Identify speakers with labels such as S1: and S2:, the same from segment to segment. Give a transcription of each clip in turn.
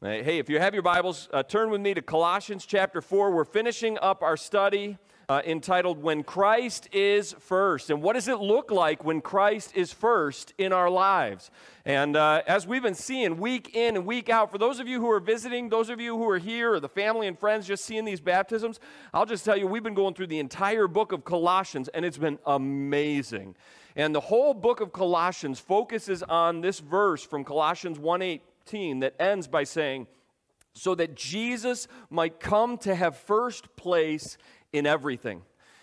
S1: Hey, if you have your Bibles, uh, turn with me to Colossians chapter 4. We're finishing up our study uh, entitled When Christ is First. And what does it look like when Christ is first in our lives? And uh, as we've been seeing week in and week out, for those of you who are visiting, those of you who are here, or the family and friends just seeing these baptisms, I'll just tell you, we've been going through the entire book of Colossians, and it's been amazing. And the whole book of Colossians focuses on this verse from Colossians 1 8 that ends by saying, so that Jesus might come to have first place in everything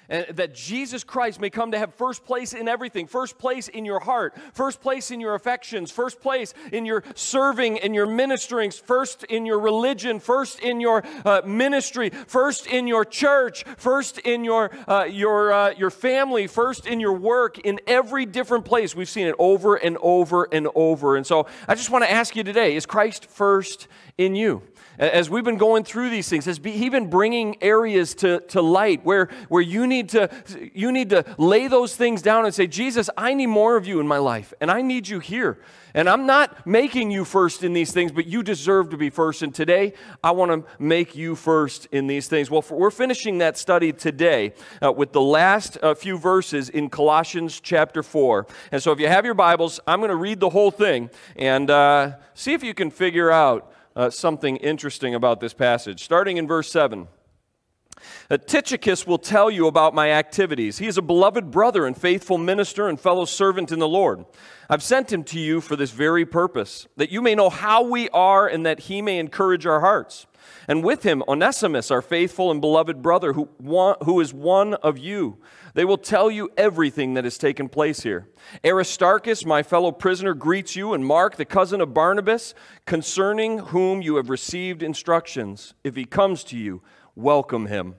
S1: and that Jesus Christ may come to have first place in everything, first place in your heart, first place in your affections, first place in your serving and your ministering, first in your religion, first in your uh, ministry, first in your church, first in your uh, your uh, your family, first in your work, in every different place. We've seen it over and over and over. And so I just want to ask you today: Is Christ first in you? As we've been going through these things, has he been bringing areas to, to light where, where you, need to, you need to lay those things down and say, Jesus, I need more of you in my life, and I need you here. And I'm not making you first in these things, but you deserve to be first. And today, I want to make you first in these things. Well, for, we're finishing that study today uh, with the last uh, few verses in Colossians chapter 4. And so, if you have your Bibles, I'm going to read the whole thing and uh, see if you can figure out uh, something interesting about this passage. Starting in verse 7. Uh, Tychicus will tell you about my activities. He is a beloved brother and faithful minister and fellow servant in the Lord. I've sent him to you for this very purpose, that you may know how we are and that he may encourage our hearts. And with him, Onesimus, our faithful and beloved brother, who, who is one of you. They will tell you everything that has taken place here. Aristarchus, my fellow prisoner, greets you, and Mark, the cousin of Barnabas, concerning whom you have received instructions. If he comes to you, welcome him.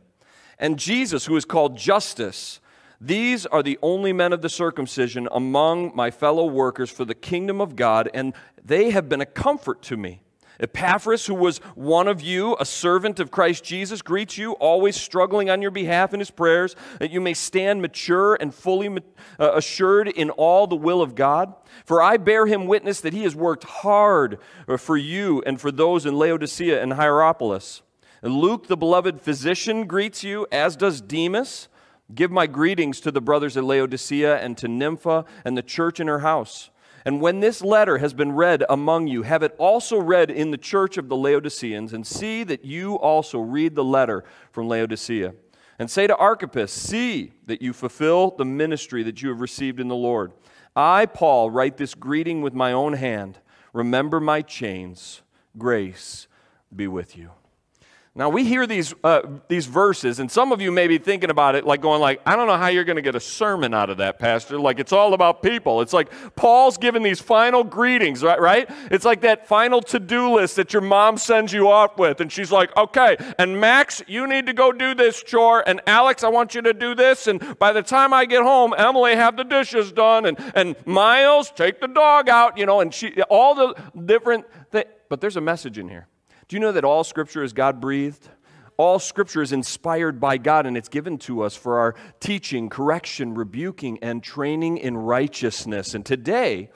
S1: And Jesus, who is called Justus, these are the only men of the circumcision among my fellow workers for the kingdom of God, and they have been a comfort to me. Epaphras, who was one of you, a servant of Christ Jesus, greets you, always struggling on your behalf in his prayers, that you may stand mature and fully uh, assured in all the will of God. For I bear him witness that he has worked hard uh, for you and for those in Laodicea and Hierapolis. Luke, the beloved physician, greets you, as does Demas. Give my greetings to the brothers at Laodicea and to Nympha and the church in her house. And when this letter has been read among you, have it also read in the church of the Laodiceans, and see that you also read the letter from Laodicea. And say to Archippus, See that you fulfill the ministry that you have received in the Lord. I, Paul, write this greeting with my own hand. Remember my chains. Grace be with you. Now we hear these uh, these verses, and some of you may be thinking about it, like going, like, I don't know how you're going to get a sermon out of that, Pastor. Like it's all about people. It's like Paul's giving these final greetings, right? Right? It's like that final to-do list that your mom sends you off with, and she's like, okay, and Max, you need to go do this chore, and Alex, I want you to do this, and by the time I get home, Emily, have the dishes done, and and Miles, take the dog out, you know, and she all the different. Th- but there's a message in here. Do you know that all Scripture is God breathed? All Scripture is inspired by God and it's given to us for our teaching, correction, rebuking, and training in righteousness. And today,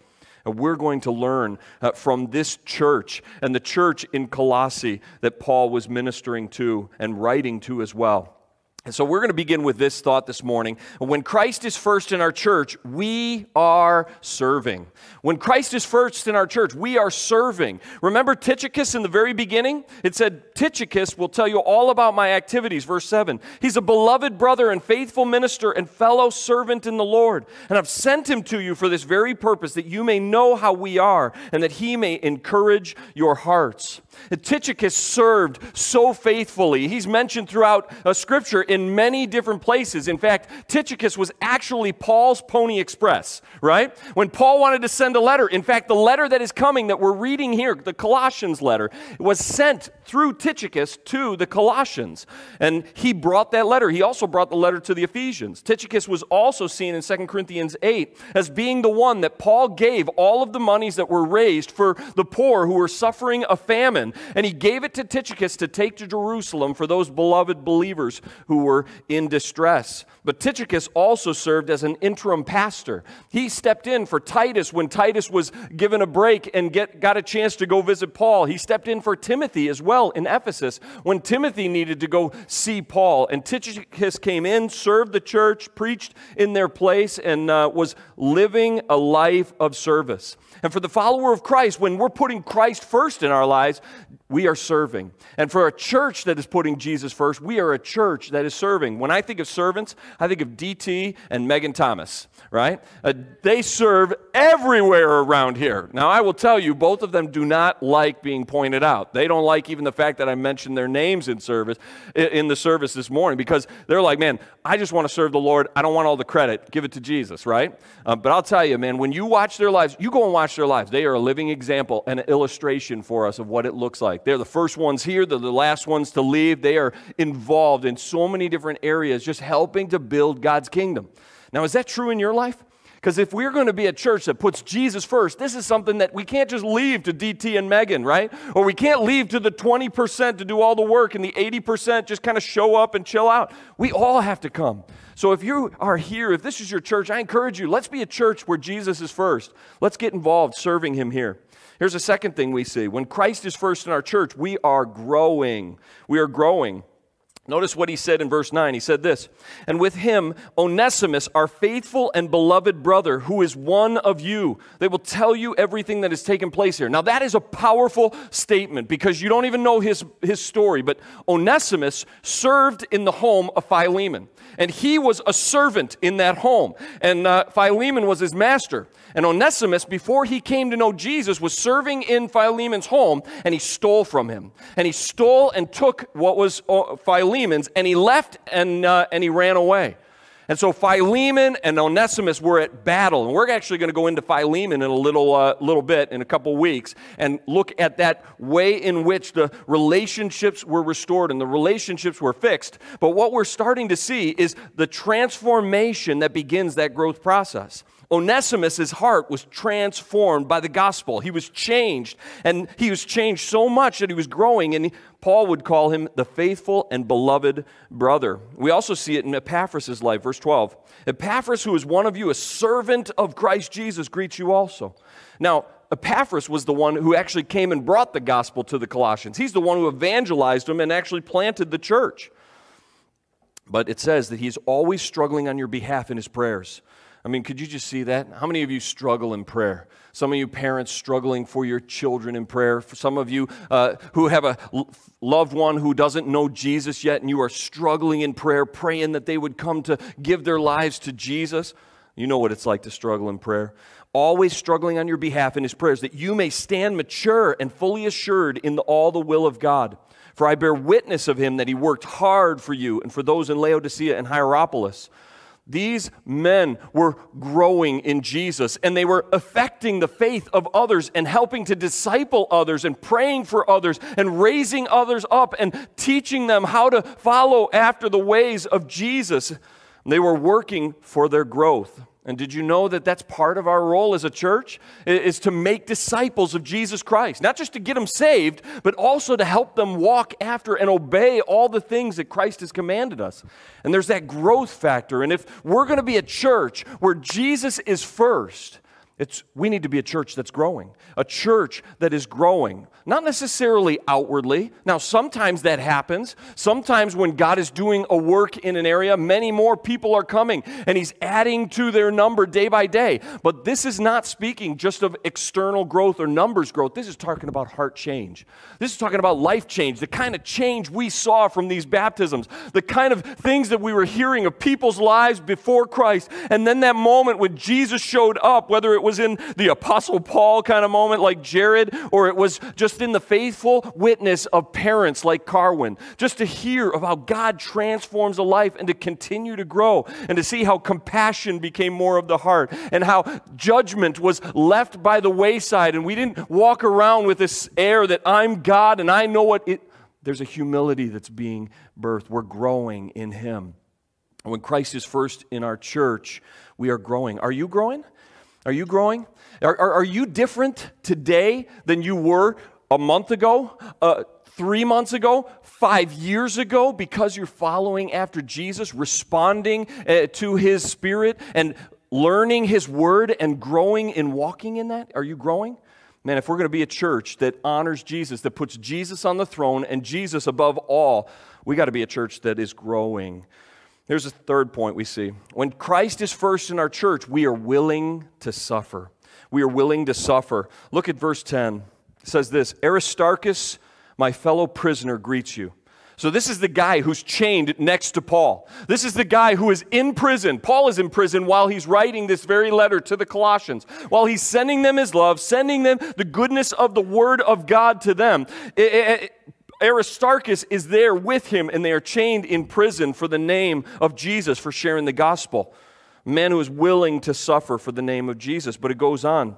S1: uh, we're going to learn uh, from this church and the church in Colossae that Paul was ministering to and writing to as well. And so we're going to begin with this thought this morning. When Christ is first in our church, we are serving. When Christ is first in our church, we are serving. Remember Tychicus in the very beginning? It said, Tychicus will tell you all about my activities, verse 7. He's a beloved brother and faithful minister and fellow servant in the Lord. And I've sent him to you for this very purpose, that you may know how we are and that he may encourage your hearts. Tychicus served so faithfully. He's mentioned throughout uh, Scripture in many different places. In fact, Tychicus was actually Paul's Pony Express, right? When Paul wanted to send a letter, in fact, the letter that is coming that we're reading here, the Colossians letter, was sent through Tychicus to the Colossians. And he brought that letter. He also brought the letter to the Ephesians. Tychicus was also seen in 2 Corinthians 8 as being the one that Paul gave all of the monies that were raised for the poor who were suffering a famine. And he gave it to Tychicus to take to Jerusalem for those beloved believers who were in distress. But Tychicus also served as an interim pastor. He stepped in for Titus when Titus was given a break and get, got a chance to go visit Paul. He stepped in for Timothy as well in Ephesus when Timothy needed to go see Paul. And Tychicus came in, served the church, preached in their place, and uh, was living a life of service. And for the follower of Christ, when we're putting Christ first in our lives, we are serving. And for a church that is putting Jesus first, we are a church that is serving. When I think of servants, I think of DT and Megan Thomas, right? Uh, they serve everywhere around here. Now, I will tell you, both of them do not like being pointed out. They don't like even the fact that I mentioned their names in service in the service this morning because they're like, man, I just want to serve the Lord. I don't want all the credit. Give it to Jesus, right? Um, but I'll tell you, man, when you watch their lives, you go and watch their lives. They are a living example and an illustration for us of what it looks like. They're the first ones here, they're the last ones to leave. They are involved in so many different areas, just helping to build God's kingdom. Now, is that true in your life? Because if we're going to be a church that puts Jesus first, this is something that we can't just leave to DT and Megan, right? Or we can't leave to the 20% to do all the work and the 80% just kind of show up and chill out. We all have to come. So if you are here, if this is your church, I encourage you, let's be a church where Jesus is first. Let's get involved serving him here. Here's a second thing we see. When Christ is first in our church, we are growing. We are growing. Notice what he said in verse 9. He said this And with him, Onesimus, our faithful and beloved brother, who is one of you. They will tell you everything that has taken place here. Now, that is a powerful statement because you don't even know his, his story. But Onesimus served in the home of Philemon, and he was a servant in that home. And uh, Philemon was his master. And Onesimus, before he came to know Jesus, was serving in Philemon's home, and he stole from him. And he stole and took what was uh, Philemon's, and he left and, uh, and he ran away. And so Philemon and Onesimus were at battle. And we're actually going to go into Philemon in a little, uh, little bit, in a couple weeks, and look at that way in which the relationships were restored and the relationships were fixed. But what we're starting to see is the transformation that begins that growth process. Onesimus' heart was transformed by the gospel. He was changed, and he was changed so much that he was growing, and Paul would call him the faithful and beloved brother. We also see it in Epaphras' life, verse 12. Epaphras, who is one of you, a servant of Christ Jesus, greets you also. Now, Epaphras was the one who actually came and brought the gospel to the Colossians. He's the one who evangelized them and actually planted the church. But it says that he's always struggling on your behalf in his prayers. I mean, could you just see that? How many of you struggle in prayer? Some of you parents struggling for your children in prayer. For some of you uh, who have a loved one who doesn't know Jesus yet and you are struggling in prayer, praying that they would come to give their lives to Jesus. You know what it's like to struggle in prayer. Always struggling on your behalf in his prayers, that you may stand mature and fully assured in the, all the will of God. For I bear witness of him that he worked hard for you and for those in Laodicea and Hierapolis these men were growing in Jesus and they were affecting the faith of others and helping to disciple others and praying for others and raising others up and teaching them how to follow after the ways of Jesus. They were working for their growth. And did you know that that's part of our role as a church? Is to make disciples of Jesus Christ. Not just to get them saved, but also to help them walk after and obey all the things that Christ has commanded us. And there's that growth factor. And if we're going to be a church where Jesus is first, it's, we need to be a church that's growing, a church that is growing, not necessarily outwardly. Now, sometimes that happens. Sometimes when God is doing a work in an area, many more people are coming and He's adding to their number day by day. But this is not speaking just of external growth or numbers growth. This is talking about heart change. This is talking about life change, the kind of change we saw from these baptisms, the kind of things that we were hearing of people's lives before Christ. And then that moment when Jesus showed up, whether it was was in the Apostle Paul kind of moment like Jared, or it was just in the faithful witness of parents like Carwin. Just to hear of how God transforms a life and to continue to grow and to see how compassion became more of the heart and how judgment was left by the wayside and we didn't walk around with this air that I'm God and I know what it. There's a humility that's being birthed. We're growing in Him. When Christ is first in our church, we are growing. Are you growing? Are you growing? Are, are, are, you different today than you were a month ago, uh, three months ago, five years ago, because you're following after Jesus, responding uh, to his spirit, and learning his word and growing in walking in that? Are you growing? Man, if we're going to be a church that honors Jesus, that puts Jesus on the throne and Jesus above all, we got to be a church that is growing. Here's a third point we see. When Christ is first in our church, we are willing to suffer. We are willing to suffer. Look at verse 10. It says this Aristarchus, my fellow prisoner, greets you. So, this is the guy who's chained next to Paul. This is the guy who is in prison. Paul is in prison while he's writing this very letter to the Colossians, while he's sending them his love, sending them the goodness of the Word of God to them. Aristarchus is there with him, and they are chained in prison for the name of Jesus, for sharing the gospel. Man who is willing to suffer for the name of Jesus. But it goes on.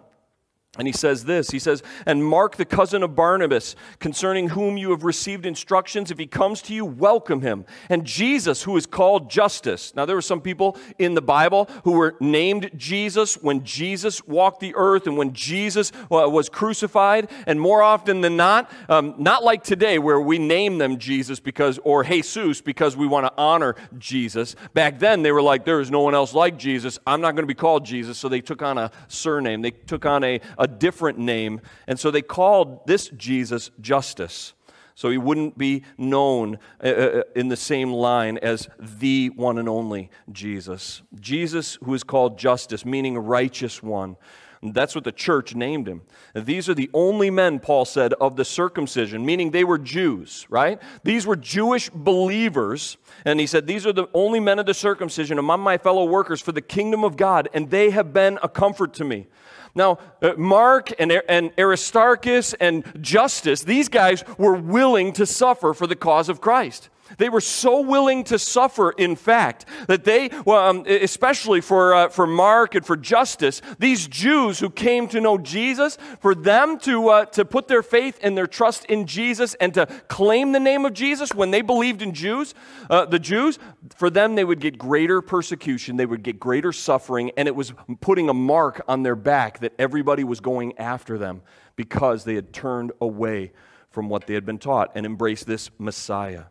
S1: And he says this He says, And Mark, the cousin of Barnabas, concerning whom you have received instructions, if he comes to you, welcome him. And Jesus, who is called Justus. Now, there were some people in the Bible who were named Jesus when Jesus walked the earth and when Jesus uh, was crucified. And more often than not, um, not like today, where we name them Jesus because, or Jesus because we want to honor Jesus. Back then, they were like, There is no one else like Jesus. I'm not going to be called Jesus. So they took on a surname, they took on a a different name. And so they called this Jesus Justus. So he wouldn't be known uh, uh, in the same line as the one and only Jesus. Jesus, who is called Justus, meaning righteous one. That's what the church named him. These are the only men, Paul said, of the circumcision, meaning they were Jews, right? These were Jewish believers. And he said, These are the only men of the circumcision among my fellow workers for the kingdom of God, and they have been a comfort to me. Now, uh, Mark and, and Aristarchus and Justus, these guys were willing to suffer for the cause of Christ. They were so willing to suffer, in fact, that they, well, um, especially for, uh, for Mark and for Justus, these Jews who came to know Jesus, for them to, uh, to put their faith and their trust in Jesus and to claim the name of Jesus when they believed in Jews, uh, the Jews, for them they would get greater persecution, they would get greater suffering, and it was putting a mark on their back that everybody was going after them because they had turned away from what they had been taught and embraced this Messiah.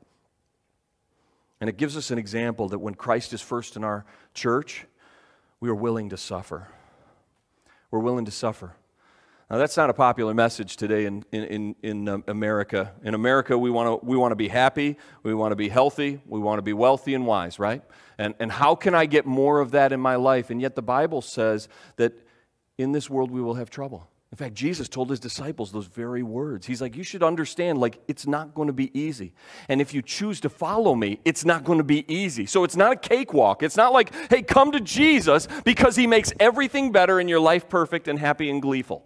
S1: And it gives us an example that when Christ is first in our church, we are willing to suffer. We're willing to suffer. Now, that's not a popular message today in, in, in, um, America. In America, we want to we wanna be happy, we want to be healthy, we want to be wealthy and wise, right? And, and how can I get more of that in my life? And yet, the Bible says that in this world we will have trouble. In fact, Jesus told his disciples those very words. He's like, You should understand, like, it's not going to be easy. And if you choose to follow me, it's not going to be easy. So it's not a cakewalk. It's not like, Hey, come to Jesus because he makes everything better and your life perfect and happy and gleeful.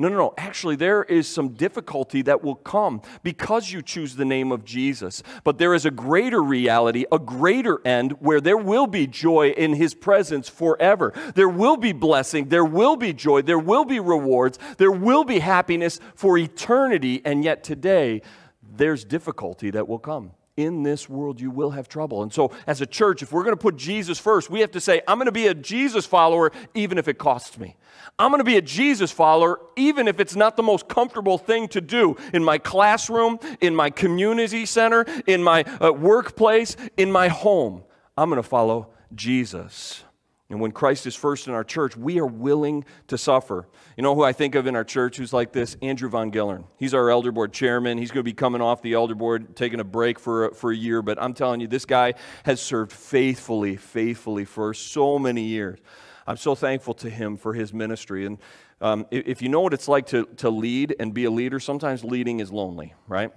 S1: No, no, no. Actually, there is some difficulty that will come because you choose the name of Jesus. But there is a greater reality, a greater end where there will be joy in his presence forever. There will be blessing, there will be joy, there will be rewards, there will be happiness for eternity. And yet today, there's difficulty that will come in this world you will have trouble. And so, as a church, if we're going to put Jesus first, we have to say, I'm going to be a Jesus follower even if it costs me. I'm going to be a Jesus follower even if it's not the most comfortable thing to do in my classroom, in my community center, in my uh, workplace, in my home. I'm going to follow Jesus. And when Christ is first in our church, we are willing to suffer. You know who I think of in our church who's like this? Andrew Von Gillern. He's our elder board chairman. He's going to be coming off the elder board, taking a break for, for a year. But I'm telling you, this guy has served faithfully, faithfully for so many years. I'm so thankful to him for his ministry. And um, if you know what it's like to, to lead and be a leader, sometimes leading is lonely, right?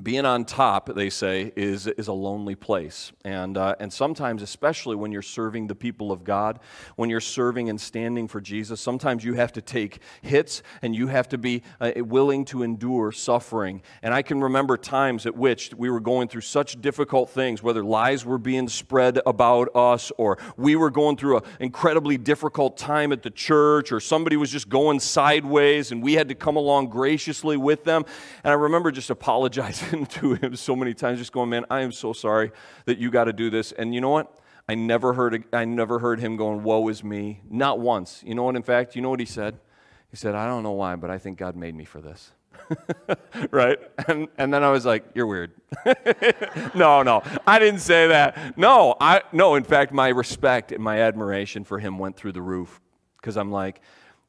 S1: Being on top, they say, is, is a lonely place. And, uh, and sometimes, especially when you're serving the people of God, when you're serving and standing for Jesus, sometimes you have to take hits and you have to be uh, willing to endure suffering. And I can remember times at which we were going through such difficult things, whether lies were being spread about us, or we were going through an incredibly difficult time at the church, or somebody was just going sideways and we had to come along graciously with them. And I remember just apologizing to him so many times, just going, "Man, I am so sorry that you got to do this." And you know what? I never heard I never heard him going, "Woe is me." Not once. You know what? In fact, you know what he said? He said, "I don't know why, but I think God made me for this." right? And, and then I was like, You're weird. no, no, I didn't say that. No, I, no, in fact, my respect and my admiration for him went through the roof because I'm like,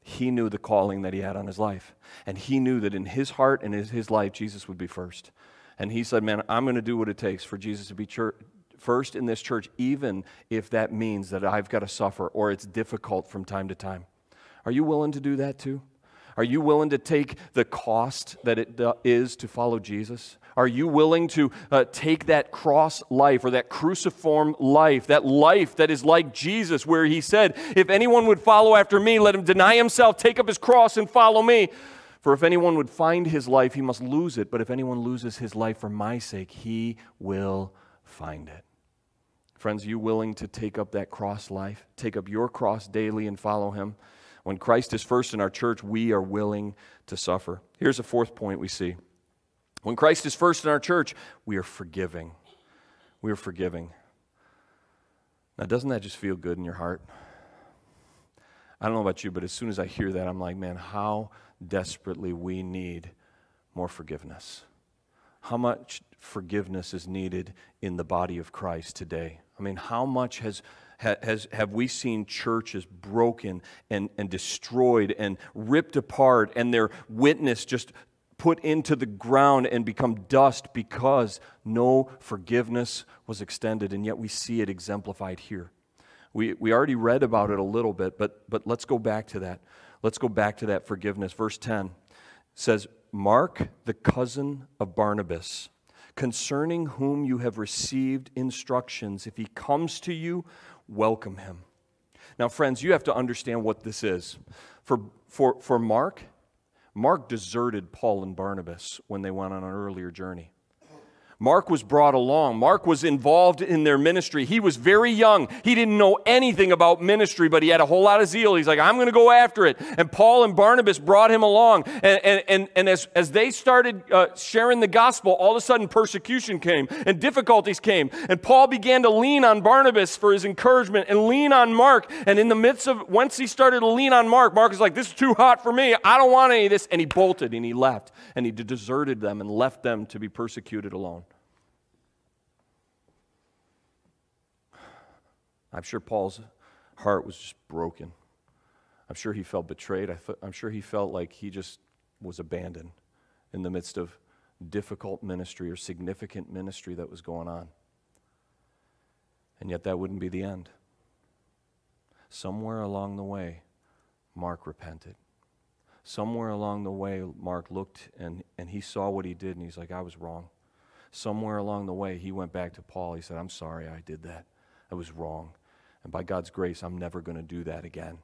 S1: he knew the calling that he had on his life. And he knew that in his heart and his, his life, Jesus would be first. And he said, Man, I'm going to do what it takes for Jesus to be church, first in this church, even if that means that I've got to suffer or it's difficult from time to time. Are you willing to do that too? Are you willing to take the cost that it is to follow Jesus? Are you willing to uh, take that cross life or that cruciform life, that life that is like Jesus, where he said, If anyone would follow after me, let him deny himself, take up his cross, and follow me? For if anyone would find his life, he must lose it. But if anyone loses his life for my sake, he will find it. Friends, are you willing to take up that cross life? Take up your cross daily and follow him? When Christ is first in our church, we are willing to suffer. Here's a fourth point we see. When Christ is first in our church, we are forgiving. We are forgiving. Now, doesn't that just feel good in your heart? I don't know about you, but as soon as I hear that, I'm like, man, how desperately we need more forgiveness. How much forgiveness is needed in the body of Christ today? I mean, how much has has, have we seen churches broken and, and destroyed and ripped apart and their witness just put into the ground and become dust because no forgiveness was extended, and yet we see it exemplified here. We, we already read about it a little bit, but, but let's go back to that. Let's go back to that forgiveness. Verse 10 says, Mark, the cousin of Barnabas, concerning whom you have received instructions, if he comes to you, welcome him. Now, friends, you have to understand what this is. For, for, for Mark, Mark deserted Paul and Barnabas when they went on an earlier journey. Mark was brought along. Mark was involved in their ministry. He was very young. He didn't know anything about ministry, but he had a whole lot of zeal. He's like, I'm going to go after it. And Paul and Barnabas brought him along. And, and, and, and as, as they started uh, sharing the gospel, all of a sudden persecution came and difficulties came. And Paul began to lean on Barnabas for his encouragement and lean on Mark. And in the midst of, once he started to lean on Mark, Mark was like, This is too hot for me. I don't want any of this. And he bolted and he left. And he deserted them and left them to be persecuted alone. I'm sure Paul's heart was just broken. I'm sure he felt betrayed. I am sure he felt like he just was abandoned in the midst of difficult ministry or significant ministry that was going on. And yet, that wouldn't be the end. Somewhere along the way, Mark repented. Somewhere along the way, Mark looked and, and he saw what he did and he's like, I was wrong. Somewhere along the way, he went back to Paul. He said, I'm sorry I did that. I was wrong. And by God's grace, I'm never going to do that again.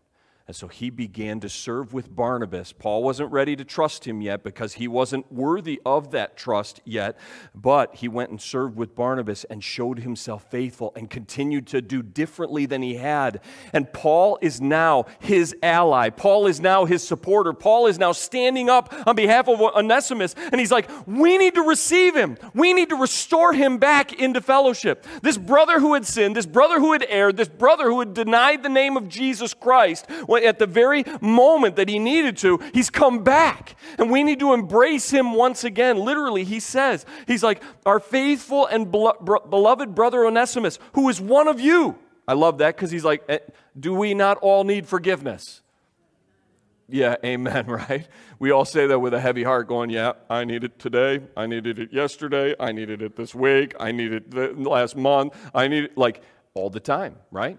S1: And so he began to serve with Barnabas. Paul wasn't ready to trust him yet because he wasn't worthy of that trust yet. But he went and served with Barnabas and showed himself faithful and continued to do differently than he had. And Paul is now his ally. Paul is now his supporter. Paul is now standing up on behalf of Onesimus. And he's like, We need to receive him. We need to restore him back into fellowship. This brother who had sinned, this brother who had erred, this brother who had denied the name of Jesus Christ at the very moment that he needed to, he's come back. And we need to embrace him once again. Literally, he says, He's like, Our faithful and beloved brother Onesimus, who is one of you. I love that because he's like, eh, Do we not all need forgiveness? Yeah, amen, right? We all say that with a heavy heart, going, Yeah, I need it today. I needed it yesterday. I needed it this week. I needed it last month. I need it like all the time, right?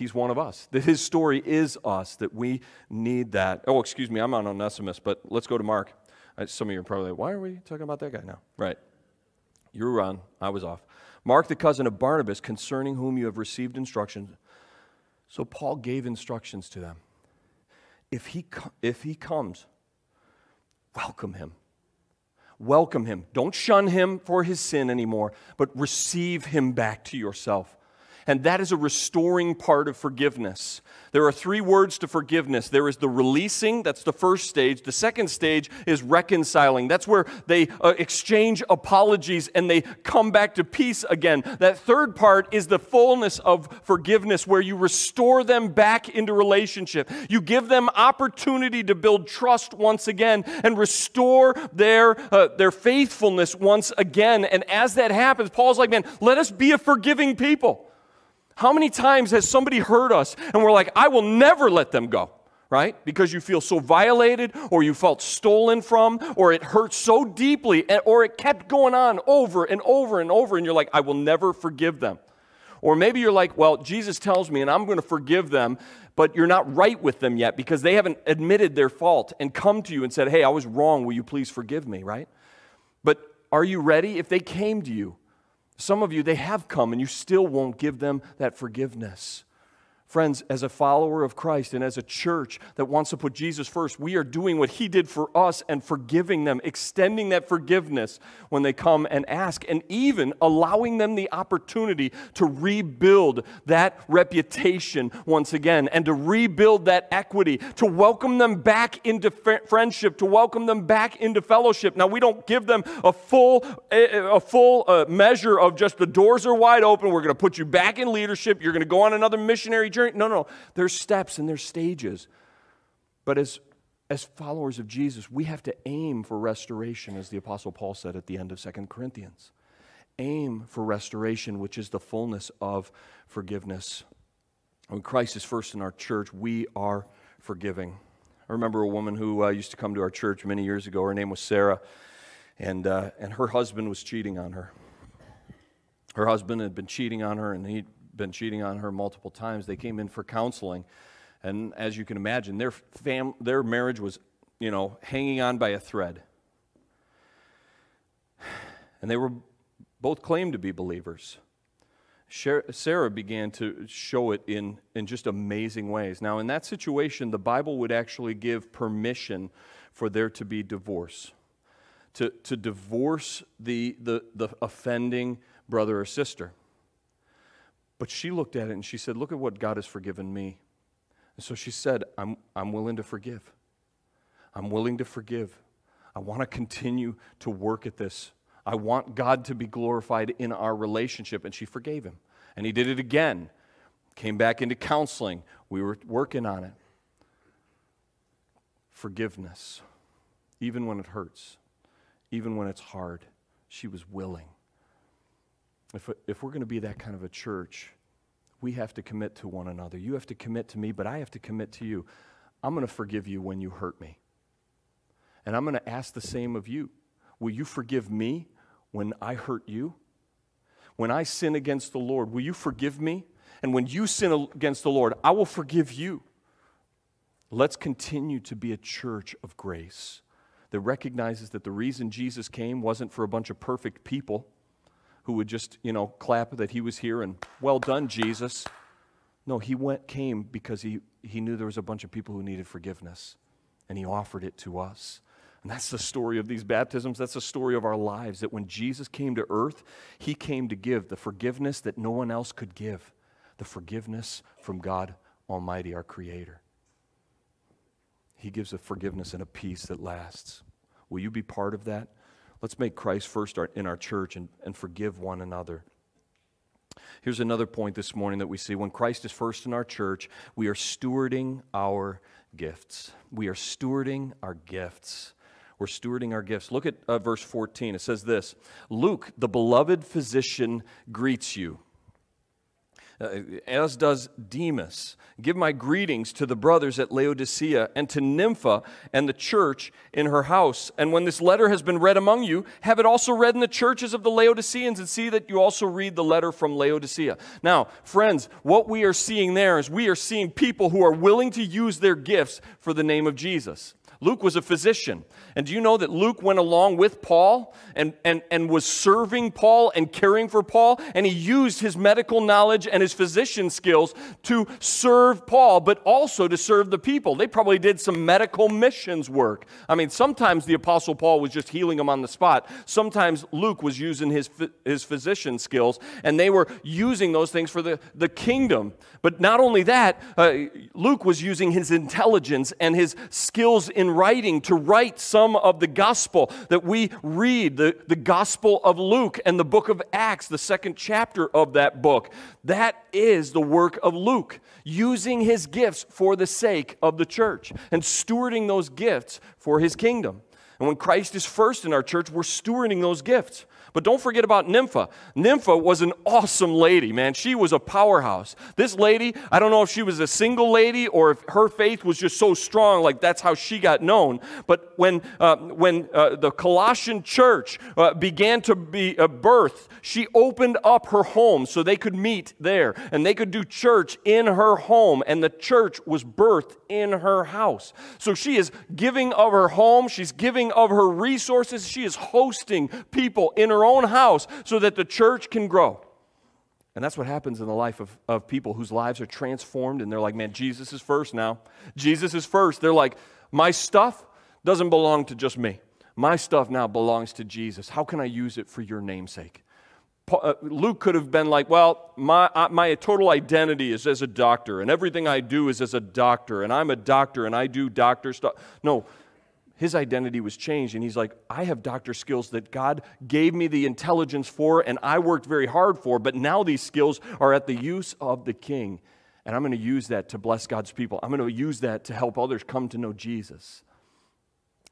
S1: He's one of us. That his story is us, that we need that. Oh, excuse me, I'm on Onesimus, but let's go to Mark. Uh, some of you are probably like, why are we talking about that guy now? Right. You were on, I was off. Mark, the cousin of Barnabas, concerning whom you have received instructions. So Paul gave instructions to them. If he, if he comes, welcome him. Welcome him. Don't shun him for his sin anymore, but receive him back to yourself. And that is a restoring part of forgiveness. There are three words to forgiveness there is the releasing, that's the first stage. The second stage is reconciling. That's where they uh, exchange apologies and they come back to peace again. That third part is the fullness of forgiveness, where you restore them back into relationship. You give them opportunity to build trust once again and restore their, uh, their faithfulness once again. And as that happens, Paul's like, man, let us be a forgiving people. How many times has somebody hurt us and we're like, I will never let them go, right? Because you feel so violated or you felt stolen from or it hurt so deeply or it kept going on over and over and over and you're like, I will never forgive them. Or maybe you're like, well, Jesus tells me and I'm going to forgive them, but you're not right with them yet because they haven't admitted their fault and come to you and said, hey, I was wrong. Will you please forgive me, right? But are you ready? If they came to you some of you, they have come and you still won't give them that forgiveness. Friends, as a follower of Christ and as a church that wants to put Jesus first, we are doing what He did for us and forgiving them, extending that forgiveness when they come and ask, and even allowing them the opportunity to rebuild that reputation once again and to rebuild that equity, to welcome them back into friendship, to welcome them back into fellowship. Now, we don't give them a full, a full uh, measure of just the doors are wide open. We're going to put you back in leadership. You're going to go on another missionary journey journey. No, no, there's steps and there's stages. But as, as followers of Jesus, we have to aim for restoration, as the Apostle Paul said at the end of Second Corinthians. Aim for restoration, which is the fullness of forgiveness. When Christ is first in our church, we are forgiving. I remember a woman who uh, used to come to our church many years ago. Her name was Sarah, and, uh, and her husband was cheating on her. Her husband had been cheating on her, and he been cheating on her multiple times. They came in for counseling. And as you can imagine, their, fam- their marriage was, you know, hanging on by a thread. And they were both claimed to be believers. Sarah began to show it in, in just amazing ways. Now, in that situation, the Bible would actually give permission for there to be divorce, to, to divorce the, the, the offending brother or sister. But she looked at it and she said, Look at what God has forgiven me. And so she said, I'm, I'm willing to forgive. I'm willing to forgive. I want to continue to work at this. I want God to be glorified in our relationship. And she forgave him. And he did it again. Came back into counseling. We were working on it. Forgiveness, even when it hurts, even when it's hard, she was willing. If, if we're going to be that kind of a church, we have to commit to one another. You have to commit to me, but I have to commit to you. I'm going to forgive you when you hurt me. And I'm going to ask the same of you. Will you forgive me when I hurt you? When I sin against the Lord, will you forgive me? And when you sin against the Lord, I will forgive you. Let's continue to be a church of grace that recognizes that the reason Jesus came wasn't for a bunch of perfect people who would just, you know, clap that he was here and, well done, Jesus. No, he went, came because he, he knew there was a bunch of people who needed forgiveness, and he offered it to us. And that's the story of these baptisms. That's the story of our lives. That when Jesus came to earth, he came to give the forgiveness that no one else could give the forgiveness from God Almighty, our Creator. He gives a forgiveness and a peace that lasts. Will you be part of that? Let's make Christ first in our church and, and forgive one another. Here's another point this morning that we see. When Christ is first in our church, we are stewarding our gifts. We are stewarding our gifts. We're stewarding our gifts. Look at uh, verse 14. It says this Luke, the beloved physician, greets you uh, as does Demas. Give my greetings to the brothers at Laodicea and to Nympha and the church in her house. And when this letter has been read among you, have it also read in the churches of the Laodiceans and see that you also read the letter from Laodicea. Now, friends, what we are seeing there is we are seeing people who are willing to use their gifts for the name of Jesus. Luke was a physician. And do you know that Luke went along with Paul and, and, and was serving Paul and caring for Paul? And he used his medical knowledge and his physician skills to serve Paul, but also to serve the people. They probably did some medical missions work. I mean, sometimes the Apostle Paul was just healing them on the spot. Sometimes Luke was using his, his physician skills, and they were using those things for the, the kingdom. But not only that, uh, Luke was using his intelligence and his skills in writing to write some of the gospel that we read, the, the gospel of Luke and the book of Acts, the second chapter of that book. That is the work of Luke, using his gifts for the sake of the church and stewarding those gifts for his kingdom. And when Christ is first in our church, we're stewarding those gifts. But don't forget about Nympha. Nympha was an awesome lady, man. She was a powerhouse. This lady, I don't know if she was a single lady or if her faith was just so strong, like that's how she got known. But when, uh, when uh, the Colossian church uh, began to be uh, birthed, she opened up her home so they could meet there and they could do church in her home. And the church was birthed in her house. So she is giving of her home, she's giving of her resources, she is hosting people in her their own house so that the church can grow. And that's what happens in the life of, of people whose lives are transformed and they're like, man, Jesus is first now. Jesus is first. They're like, my stuff doesn't belong to just me. My stuff now belongs to Jesus. How can I use it for your namesake? Uh, Luke could have been like, well, my, my total identity is as a doctor, and everything I do is as a doctor, and I'm a doctor, and I do doctor stuff. No, his identity was changed and he's like i have doctor skills that god gave me the intelligence for and i worked very hard for but now these skills are at the use of the king and i'm going to use that to bless god's people. I'm going to use that to help others come to know jesus.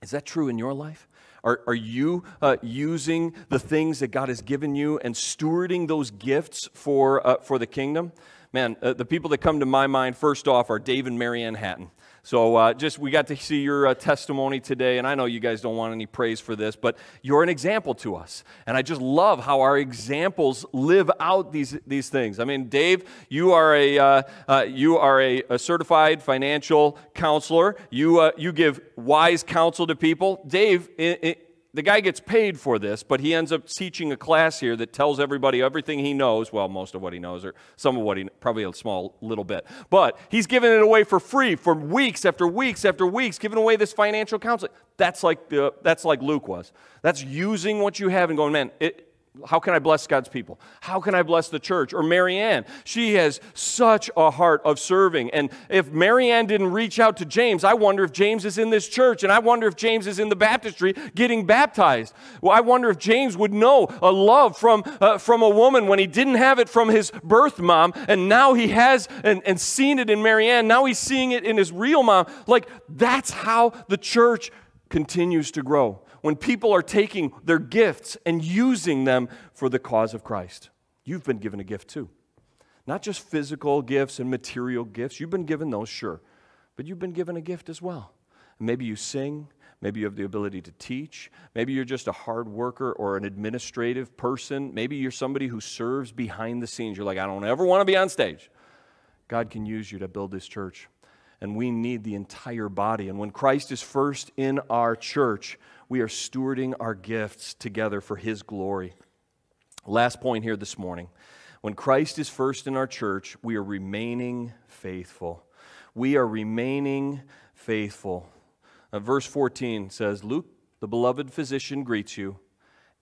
S1: Is that true in your life? Are, are you uh, using the things that god has given you and stewarding those gifts for, uh, for the kingdom? Man uh, the people that come to my mind first off are dave and marianne hatton so, uh, just we got to see your uh, testimony today, and I know you guys don't want any praise for this, but you're an example to us. And I just love how our examples live out these, these things. I mean, Dave, you are a, uh, uh you are a, a, certified financial counselor, you, uh, you give wise counsel to people. Dave, the guy gets paid for this, but he ends up teaching a class here that tells everybody everything he knows. Well, most of what he knows, or some of what he, probably a small little bit. But he's giving it away for free for weeks after weeks after weeks, giving away this financial counseling. That's like, the, that's like Luke was. That's using what you have and going, man, it, how can I bless God's people? How can I bless the church? Or Marianne, she has such a heart of serving. And if Marianne didn't reach out to James, I wonder if James is in this church, and I wonder if James is in the baptistry getting baptized. Well, I wonder if James would know a love from, uh, from a woman when he didn't have it from his birth mom, and now he has and, and seen it in Marianne. Now he's seeing it in his real mom. Like, that's how the church continues to grow when people are taking their gifts and using them for the cause of Christ. You've been given a gift too. Not just physical gifts and material gifts. You've been given those, sure. But you've been given a gift as well. And maybe you sing. Maybe you have the ability to teach. Maybe you're just a hard worker or an administrative person. Maybe you're somebody who serves behind the scenes. You're like, I don't ever want to be on stage. God can use you to build this church. And we need the entire body. And when Christ is first in our church, we are stewarding our gifts together for His glory. Last point here this morning. When Christ is first in our church, we are remaining faithful. We are remaining faithful. Uh, verse 14 says, Luke, the beloved physician, greets you,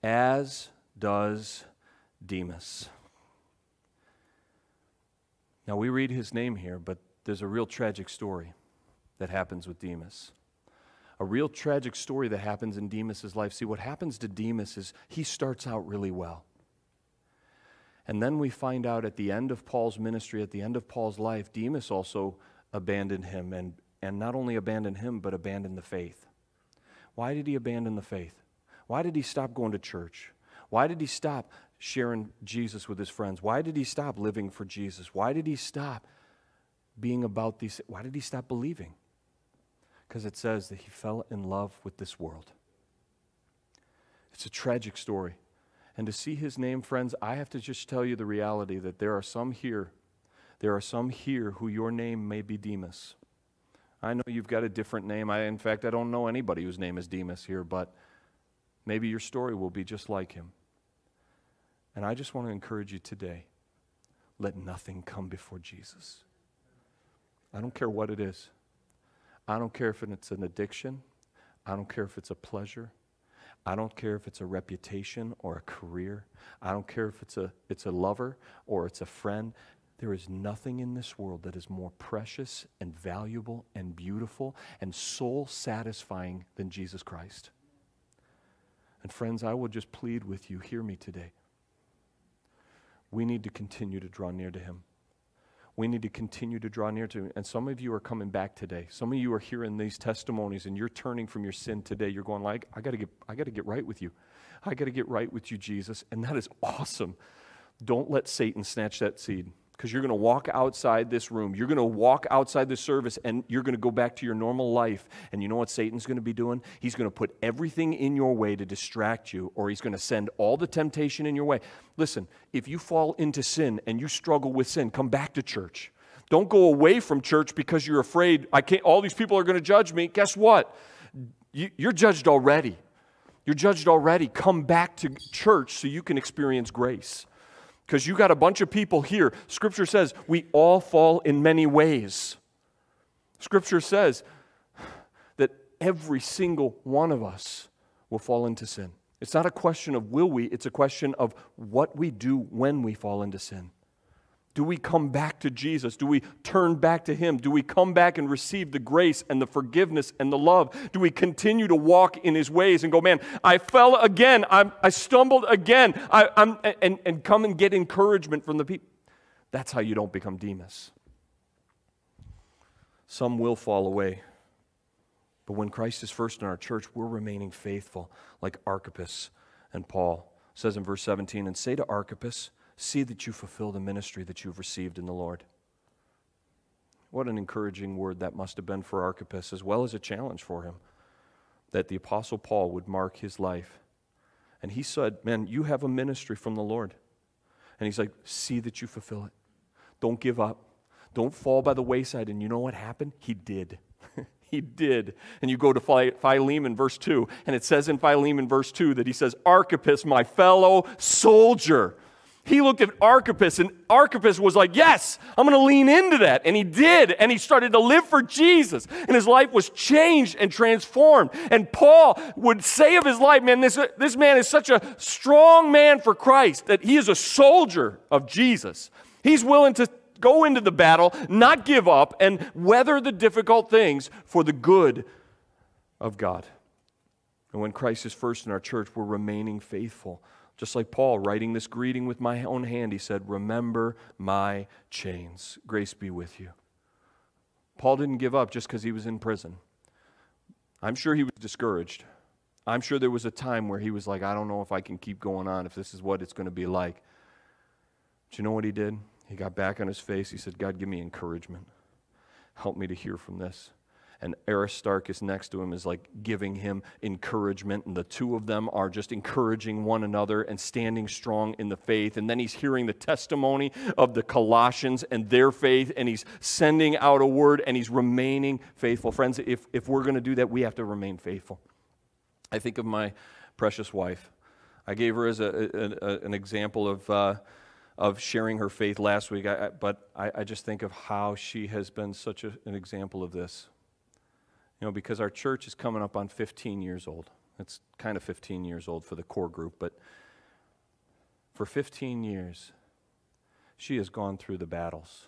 S1: as does Demas. Now, we read his name here, but there's a real tragic story that happens with Demas a real tragic story that happens in Demas's life. See, what happens to Demas is he starts out really well. And then we find out at the end of Paul's ministry, at the end of Paul's life, Demas also abandoned him, and, and not only abandoned him, but abandoned the faith. Why did he abandon the faith? Why did he stop going to church? Why did he stop sharing Jesus with his friends? Why did he stop living for Jesus? Why did he stop being about these? Why did he stop believing? Because it says that he fell in love with this world. It's a tragic story. And to see his name, friends, I have to just tell you the reality that there are some here, there are some here who your name may be Demas. I know you've got a different name. I, in fact, I don't know anybody whose name is Demas here, but maybe your story will be just like him. And I just want to encourage you today let nothing come before Jesus. I don't care what it is. I don't care if it's an addiction. I don't care if it's a pleasure. I don't care if it's a reputation or a career. I don't care if it's a, it's a lover or it's a friend. There is nothing in this world that is more precious and valuable and beautiful and soul satisfying than Jesus Christ. And friends, I will just plead with you, hear me today. We need to continue to draw near to Him we need to continue to draw near to him. And some of you are coming back today. Some of you are hearing these testimonies and you're turning from your sin today. You're going like, I got to get I got to get right with you. I got to get right with you, Jesus. And that is awesome. Don't let Satan snatch that seed because you're going to walk outside this room. You're going to walk outside the service and you're going to go back to your normal life. And you know what Satan's going to be doing? He's going to put everything in your way to distract you, or he's going to send all the temptation in your way. Listen, if you fall into sin and you struggle with sin, come back to church. Don't go away from church because you're afraid I can't all these people are going to judge me. Guess what? You, you're judged already. You're judged already. Come back to church so you can experience grace because you got a bunch of people here. Scripture says we all fall in many ways. Scripture says that every single one of us will fall into sin. It's not a question of will we, it's a question of what we do when we fall into sin. Do we come back to Jesus? Do we turn back to Him? Do we come back and receive the grace and the forgiveness and the love? Do we continue to walk in His ways and go, man, I fell again. I'm, i stumbled again. I, am and, and come and get encouragement from the people? That's how you don't become Demas. Some will fall away. But when Christ is first in our church, we're remaining faithful, like Archippus and Paul says in verse 17, and say to Archippus, See that you fulfill the ministry that you've received in the Lord. What an encouraging word that must have been for Archippus, as well as a challenge for him that the Apostle Paul would mark his life. And he said, Man, you have a ministry from the Lord. And he's like, See that you fulfill it. Don't give up. Don't fall by the wayside. And you know what happened? He did. he did. And you go to Philemon, verse 2, and it says in Philemon, verse 2, that he says, Archippus, my fellow soldier he looked at Archippus, and Archippus was like, Yes, I'm going to lean into that. And he did. And he started to live for Jesus. And his life was changed and transformed. And Paul would say of his life, Man, this, this man is such a strong man for Christ that he is a soldier of Jesus. He's willing to go into the battle, not give up, and weather the difficult things for the good of God. And when Christ is first in our church, we're remaining faithful just like Paul writing this greeting with my own hand, he said, Remember my chains. Grace be with you. Paul didn't give up just because he was in prison. I'm sure he was discouraged. I'm sure there was a time where he was like, I don't know if I can keep going on, if this is what it's going to be like. But you know what he did? He got back on his face. He said, God, give me encouragement. Help me to hear from this and Aristarchus next to him is like giving him encouragement. And the two of them are just encouraging one another and standing strong in the faith. And then he's hearing the testimony of the Colossians and their faith, and he's sending out a word and he's remaining faithful. Friends, if, if we're going to do that, we have to remain faithful. I think of my precious wife. I gave her as a, a, a an example of. Uh, of sharing her faith last week, I, but I, I, just think of how she has been such a, an example of this you know, because our church is coming up on 15 years old. It's kind of 15 years old for the core group, but for 15 years, she has gone through the battles.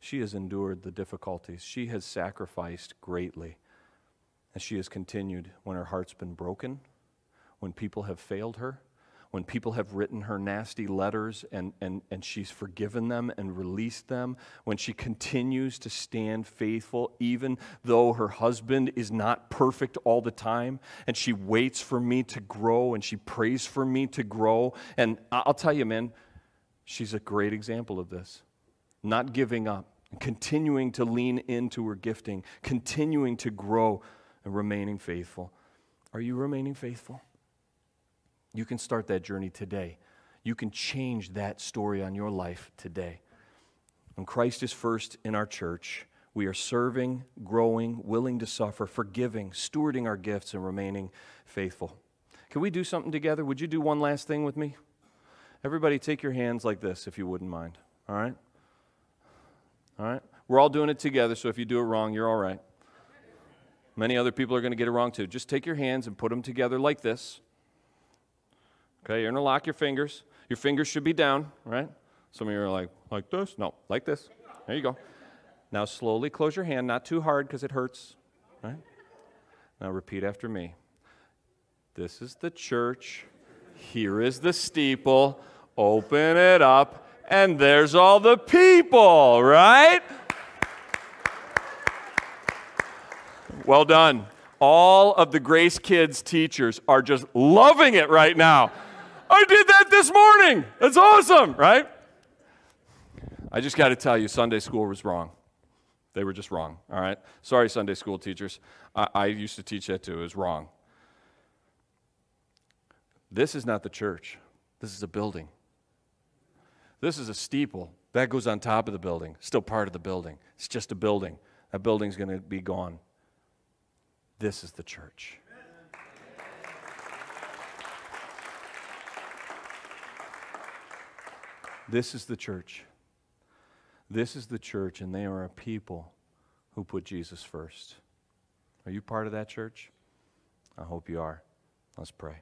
S1: She has endured the difficulties. She has sacrificed greatly. And she has continued when her heart's been broken, when people have failed her, when people have written her nasty letters and, and, and she's forgiven them and released them, when she continues to stand faithful, even though her husband is not perfect all the time, and she waits for me to grow and she prays for me to grow. And I'll tell you, man, she's a great example of this. Not giving up, continuing to lean into her gifting, continuing to grow and remaining faithful. Are you remaining faithful? You can start that journey today. You can change that story on your life today. When Christ is first in our church, we are serving, growing, willing to suffer, forgiving, stewarding our gifts, and remaining faithful. Can we do something together? Would you do one last thing with me? Everybody, take your hands like this if you wouldn't mind. All right? All right? We're all doing it together, so if you do it wrong, you're all right. Many other people are going to get it wrong too. Just take your hands and put them together like this. Okay, you're to lock your fingers. Your fingers should be down, right? Some of you are like, like this? No, like this. There you go. Now slowly close your hand, not too hard because it hurts, right? Now repeat after me. This is the church. Here is the steeple. Open it up, and there's all the people, right? Well done. All of the Grace Kids teachers are just loving it right now. I did that this morning. That's awesome, right? I just got to tell you, Sunday school was wrong. They were just wrong, all right? Sorry, Sunday school teachers. I, I used to teach that too. It was wrong. This is not the church, this is a building. This is a steeple. That goes on top of the building, still part of the building. It's just a building. That building's going to be gone. This is the church. This is the church. This is the church, and they are a people who put Jesus first. Are you part of that church? I hope you are. Let's pray.